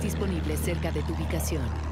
disponibles cerca de tu ubicación.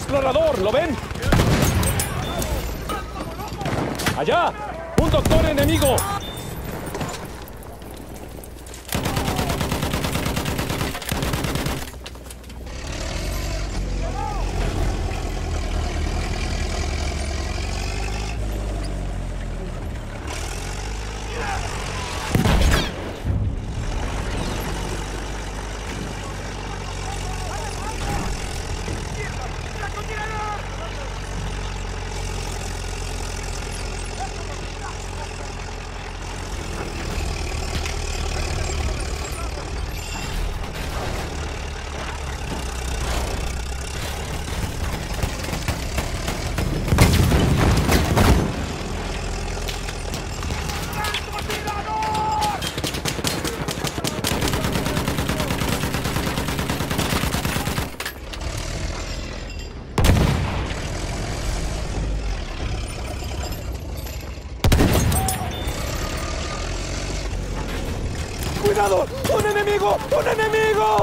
Explorador! ¿Lo ven? ¡Allá! ¡Un doctor enemigo! ¡Cuidado! ¡Un enemigo! ¡Un enemigo!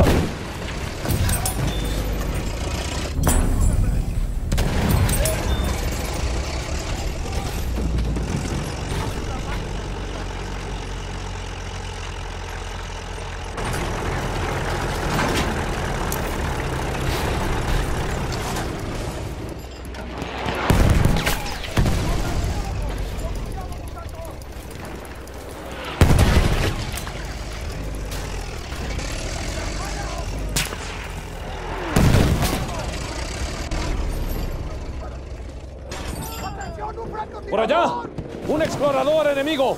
¡Por allá! ¡Un explorador enemigo!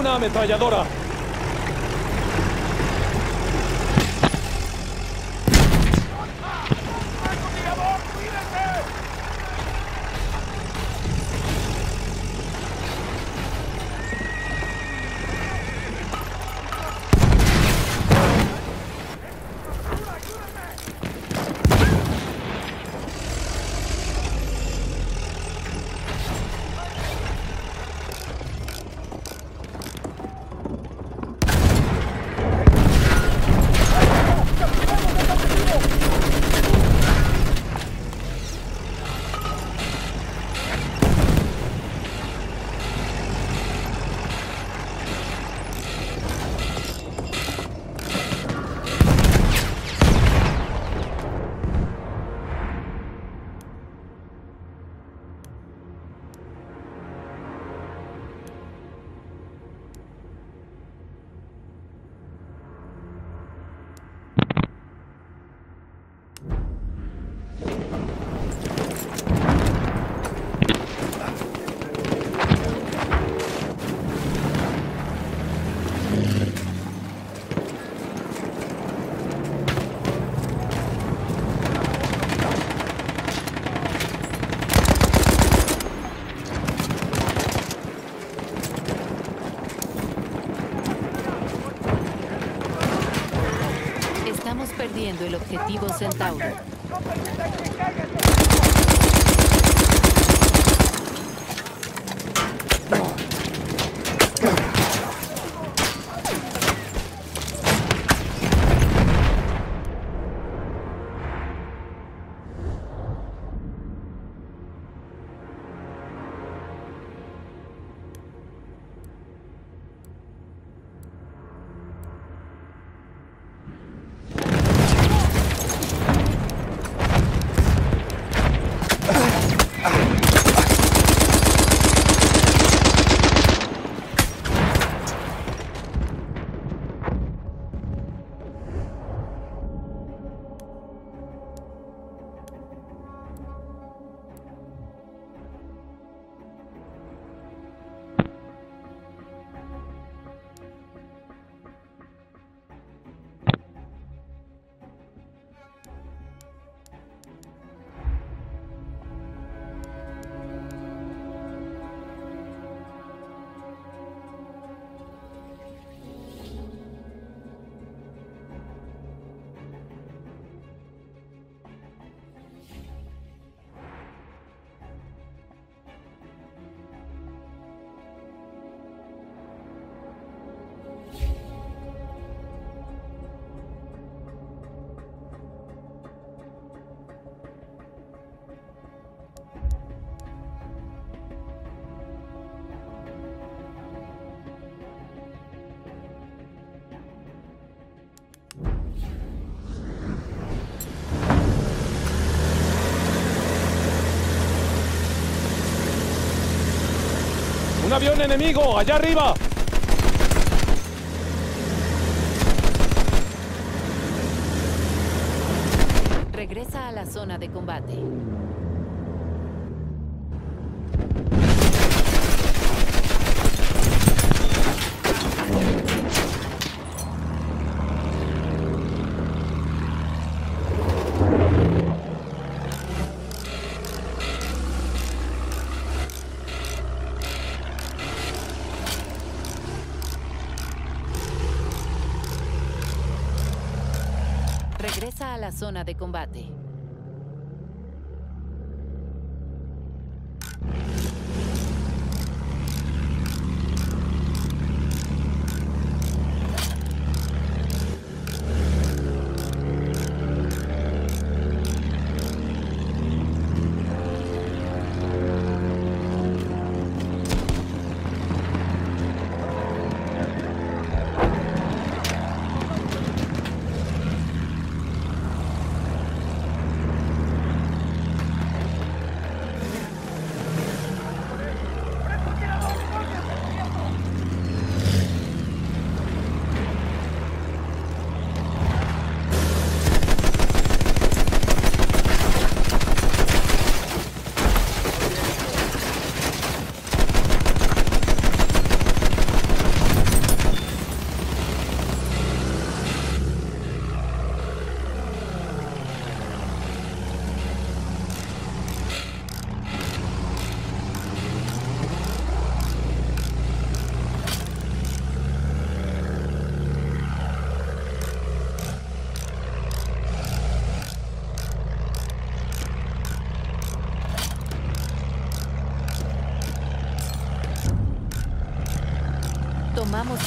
Una ametralladora. El objetivo Centauro. ¡Un avión enemigo! ¡Allá arriba! Regresa a la zona de combate. Regresa a la zona de combate.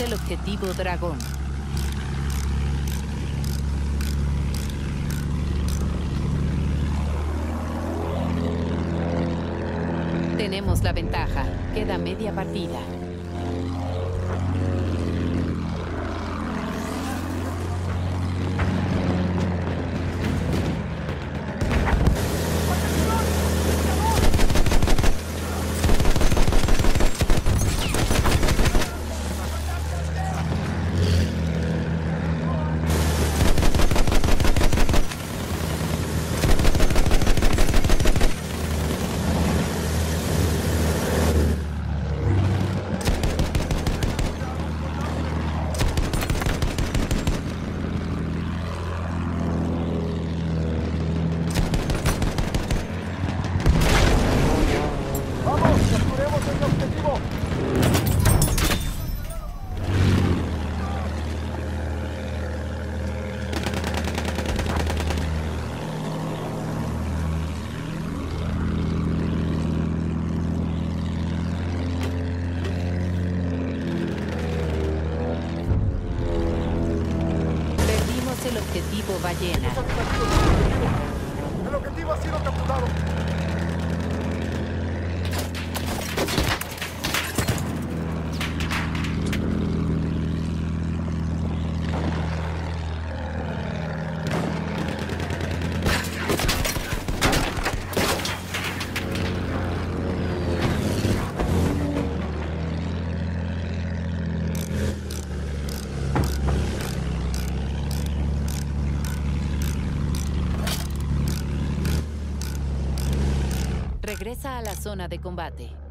El objetivo Dragón. Tenemos la ventaja. Queda media partida. A la zona de combate.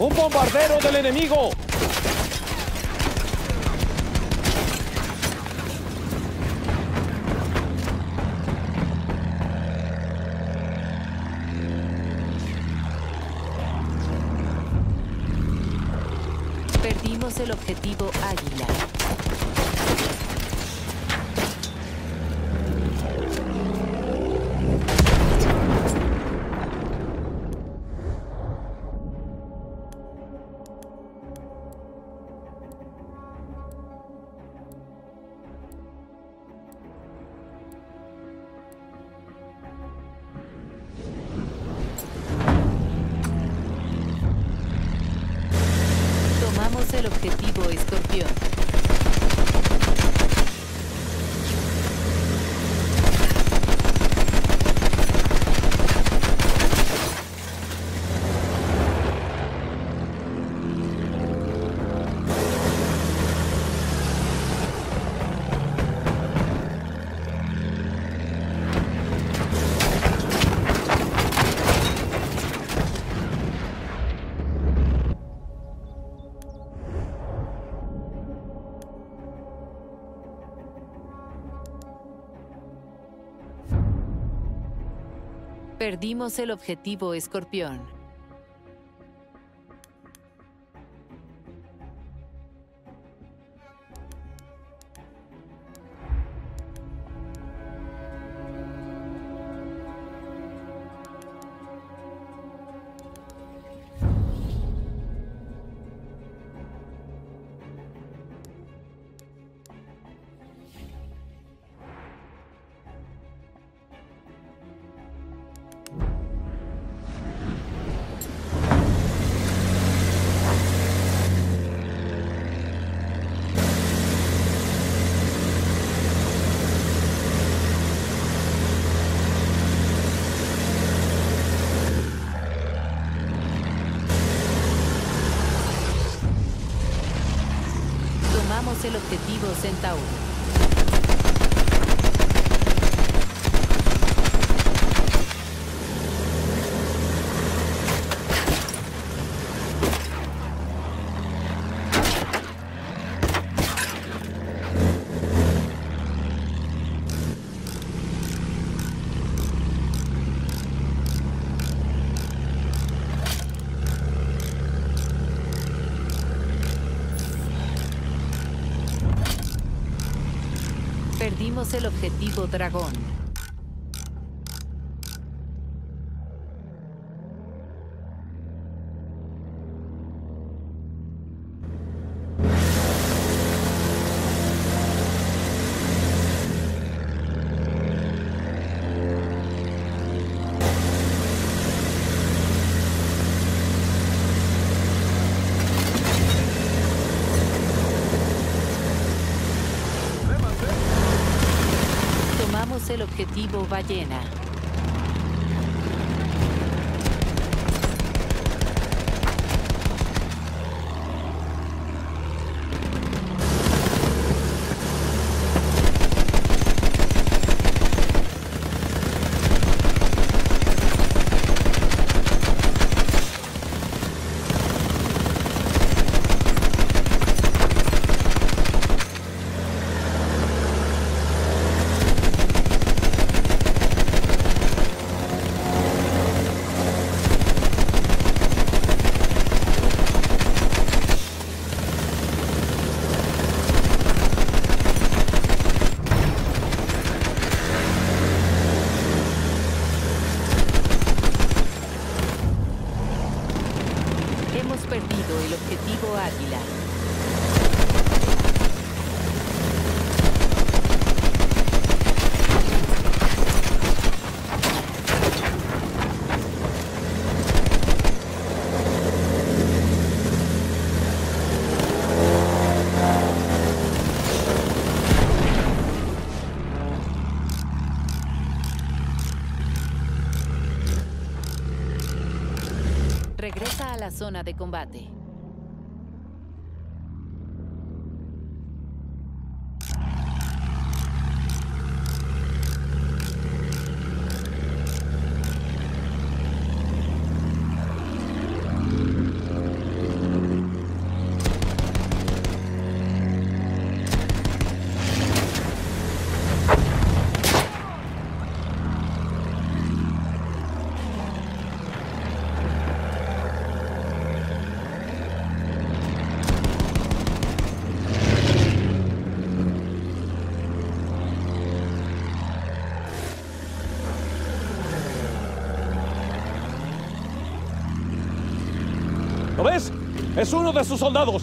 ¡Un bombardero del enemigo! Perdimos el objetivo. Perdimos el objetivo Escorpión. Centauro. El objetivo Dragón. Tomamos el objetivo Ballena. Hemos perdido el objetivo Águila. Regresa a zona de combate. ¿Lo ves? Es uno de sus soldados.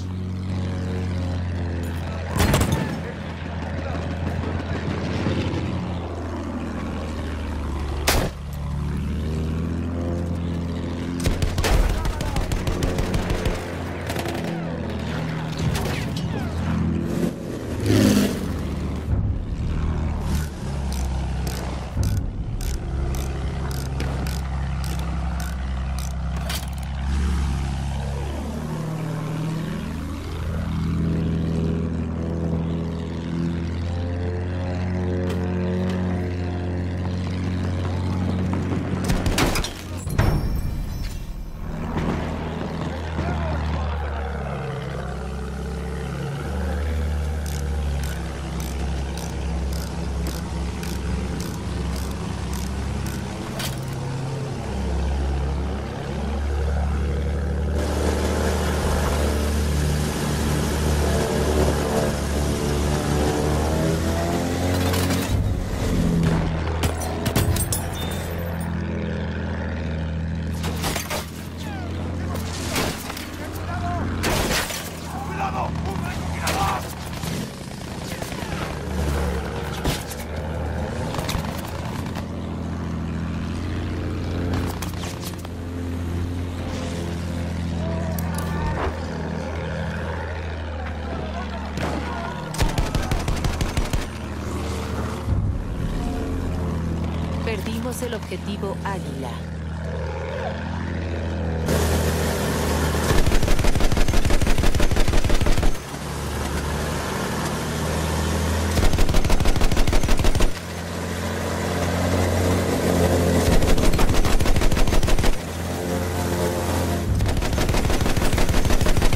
Perdimos el objetivo Águila.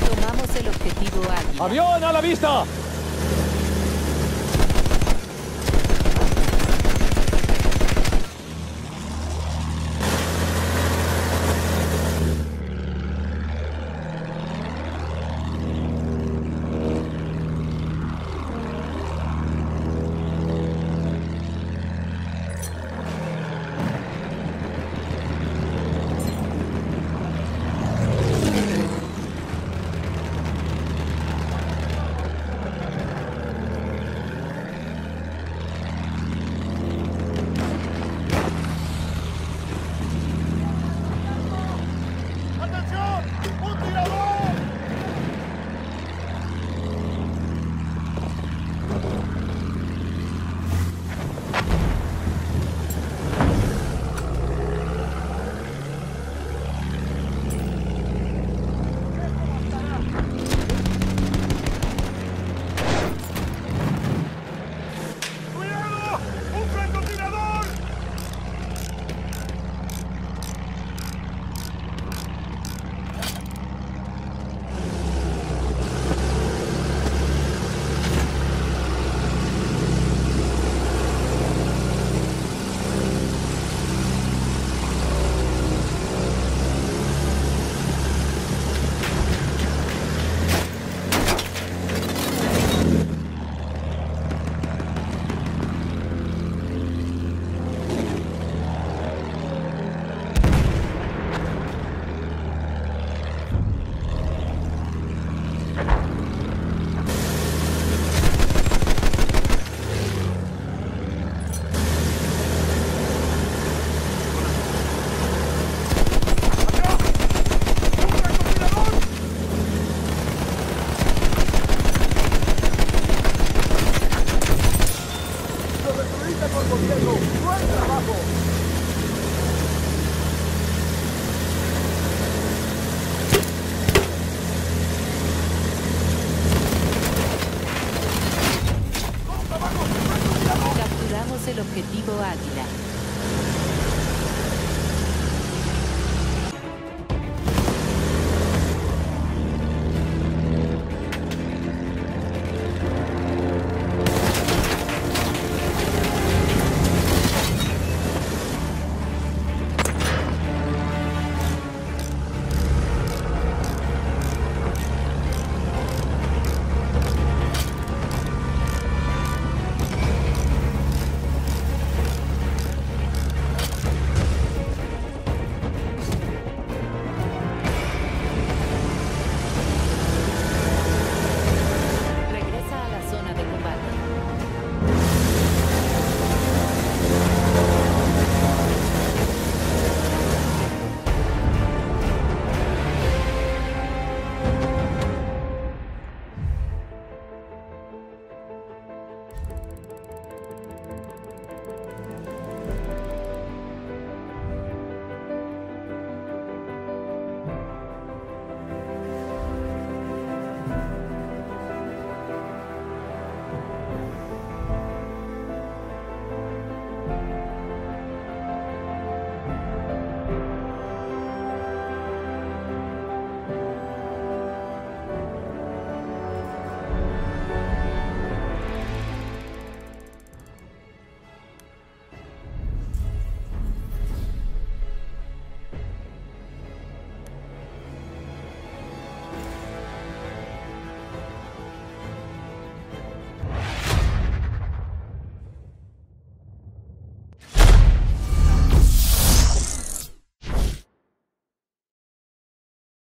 Tomamos el objetivo Águila. ¡Avión a la vista!